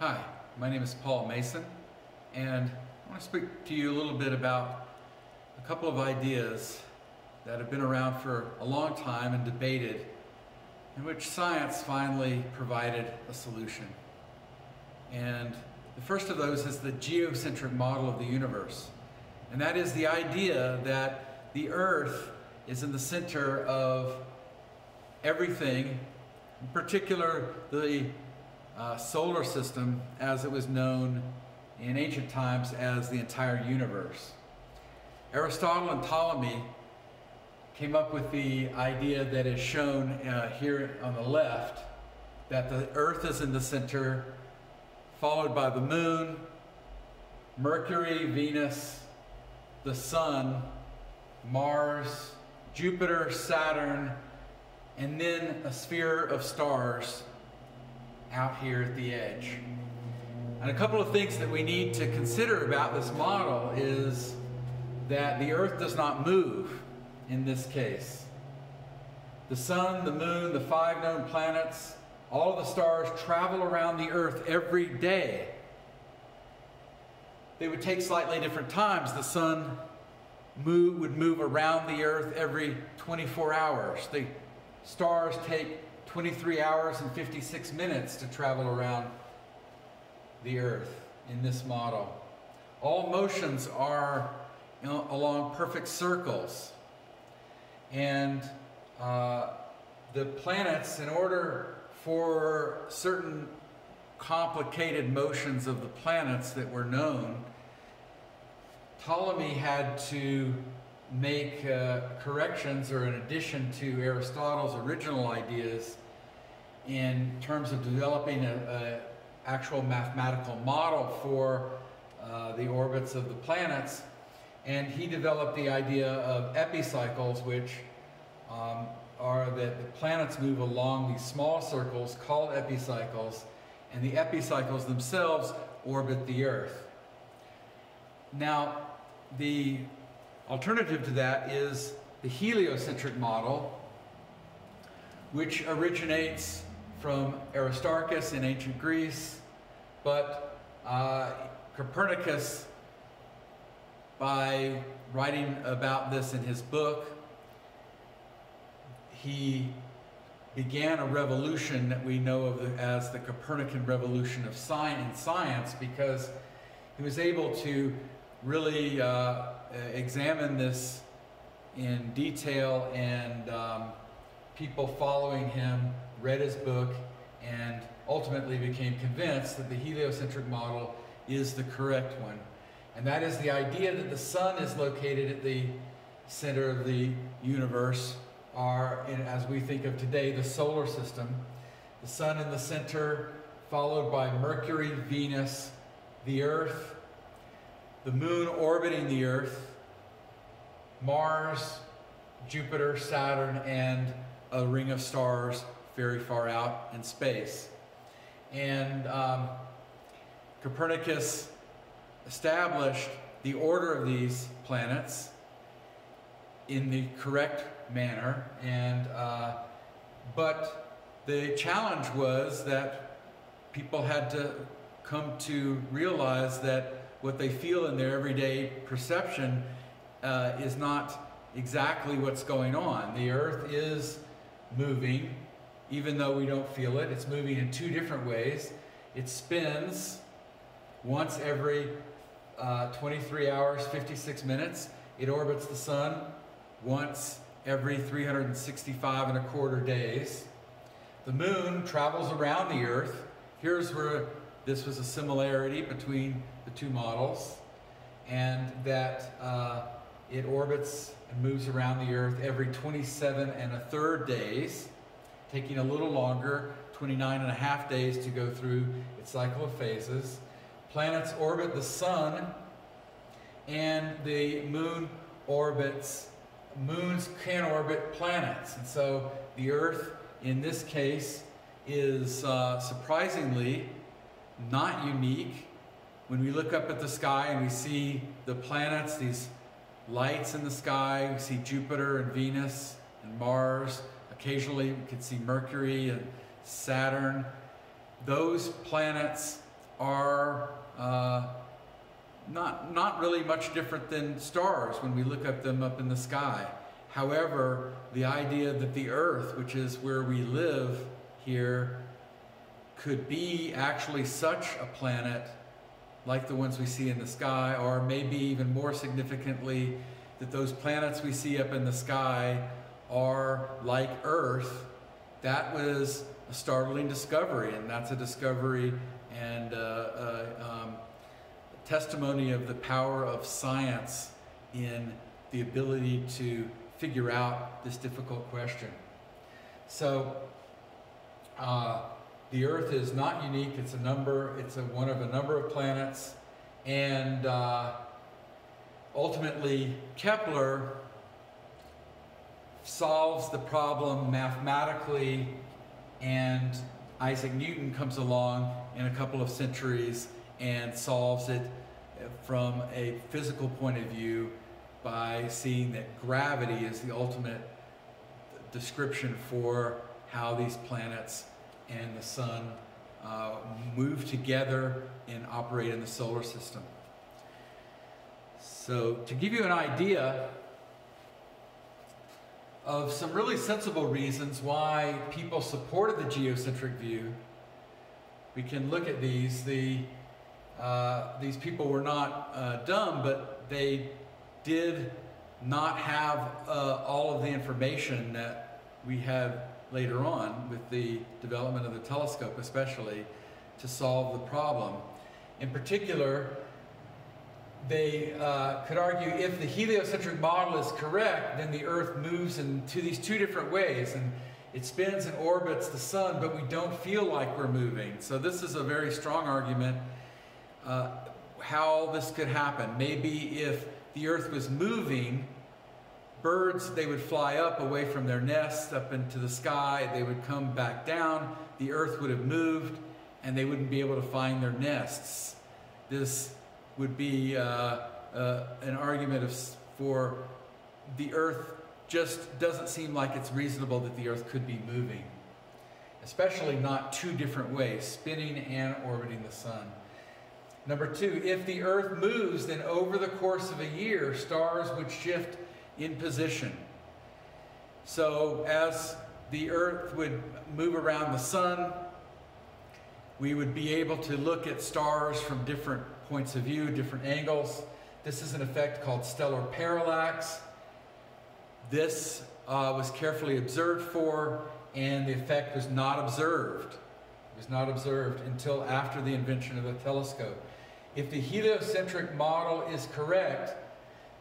Hi, my name is Paul Mason, and I want to speak to you a little bit about a couple of ideas that have been around for a long time and debated, in which science finally provided a solution. And the first of those is the geocentric model of the universe. And that is the idea that the Earth is in the center of everything, in particular the uh, solar system as it was known in ancient times as the entire universe. Aristotle and Ptolemy came up with the idea that is shown uh, here on the left, that the earth is in the center, followed by the moon, Mercury, Venus, the sun, Mars, Jupiter, Saturn, and then a sphere of stars out here at the edge. And a couple of things that we need to consider about this model is that the Earth does not move in this case. The sun, the moon, the five known planets, all of the stars travel around the Earth every day. They would take slightly different times. The sun move, would move around the Earth every 24 hours. The stars take 23 hours and 56 minutes to travel around the Earth in this model. All motions are you know, along perfect circles. And uh, the planets, in order for certain complicated motions of the planets that were known, Ptolemy had to make uh, corrections or an addition to Aristotle's original ideas in terms of developing an actual mathematical model for uh, the orbits of the planets. And he developed the idea of epicycles, which um, are that the planets move along these small circles called epicycles, and the epicycles themselves orbit the Earth. Now, the alternative to that is the heliocentric model, which originates from Aristarchus in ancient Greece, but uh, Copernicus, by writing about this in his book, he began a revolution that we know of as the Copernican revolution of science, science because he was able to really uh, examine this in detail and um, people following him read his book, and ultimately became convinced that the heliocentric model is the correct one. And that is the idea that the sun is located at the center of the universe, or as we think of today, the solar system. The sun in the center, followed by Mercury, Venus, the Earth, the moon orbiting the Earth, Mars, Jupiter, Saturn, and a ring of stars very far out in space. And um, Copernicus established the order of these planets in the correct manner. And uh, but the challenge was that people had to come to realize that what they feel in their everyday perception uh, is not exactly what's going on. The Earth is moving even though we don't feel it. It's moving in two different ways. It spins once every uh, 23 hours, 56 minutes. It orbits the sun once every 365 and a quarter days. The moon travels around the earth. Here's where this was a similarity between the two models and that uh, it orbits and moves around the earth every 27 and a third days taking a little longer, 29 and a half days to go through its cycle of phases. Planets orbit the sun, and the moon orbits, moons can orbit planets. And so the Earth, in this case, is uh, surprisingly not unique. When we look up at the sky and we see the planets, these lights in the sky, we see Jupiter and Venus and Mars, Occasionally we could see Mercury and Saturn. Those planets are uh, not, not really much different than stars when we look at them up in the sky. However, the idea that the Earth, which is where we live here, could be actually such a planet like the ones we see in the sky, or maybe even more significantly, that those planets we see up in the sky are like Earth, that was a startling discovery, and that's a discovery and uh, uh, um, testimony of the power of science in the ability to figure out this difficult question. So, uh, the Earth is not unique. It's a number. It's a, one of a number of planets, and uh, ultimately Kepler solves the problem mathematically, and Isaac Newton comes along in a couple of centuries and solves it from a physical point of view by seeing that gravity is the ultimate description for how these planets and the sun uh, move together and operate in the solar system. So to give you an idea of some really sensible reasons why people supported the geocentric view, we can look at these. The, uh, these people were not uh, dumb, but they did not have uh, all of the information that we have later on with the development of the telescope especially to solve the problem. In particular, they uh, could argue if the heliocentric model is correct, then the Earth moves in to these two different ways. And it spins and orbits the sun, but we don't feel like we're moving. So this is a very strong argument uh, how this could happen. Maybe if the Earth was moving, birds, they would fly up away from their nests up into the sky. They would come back down. The Earth would have moved, and they wouldn't be able to find their nests. This would be uh, uh, an argument of, for the Earth just doesn't seem like it's reasonable that the Earth could be moving, especially not two different ways, spinning and orbiting the sun. Number two, if the Earth moves, then over the course of a year, stars would shift in position. So as the Earth would move around the sun, we would be able to look at stars from different points of view, different angles. This is an effect called stellar parallax. This uh, was carefully observed for, and the effect was not observed. It was not observed until after the invention of the telescope. If the heliocentric model is correct,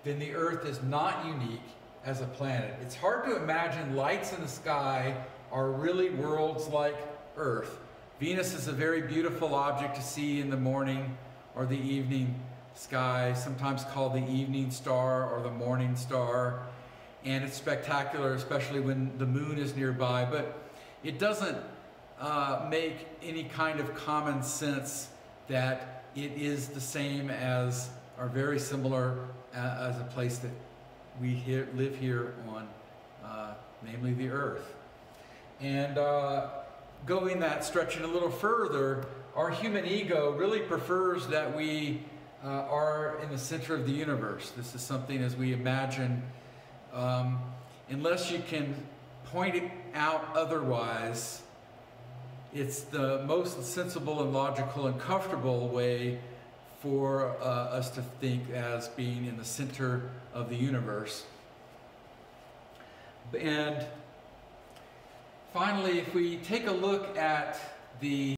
then the Earth is not unique as a planet. It's hard to imagine lights in the sky are really worlds like Earth. Venus is a very beautiful object to see in the morning or the evening sky, sometimes called the evening star or the morning star and it's spectacular, especially when the moon is nearby, but it doesn't uh, make any kind of common sense that it is the same as, or very similar uh, as a place that we here, live here on, uh, namely the earth. And uh, going that, stretching a little further, our human ego really prefers that we uh, are in the center of the universe. This is something as we imagine um, unless you can point it out otherwise, it's the most sensible and logical and comfortable way for uh, us to think as being in the center of the universe. And finally, if we take a look at the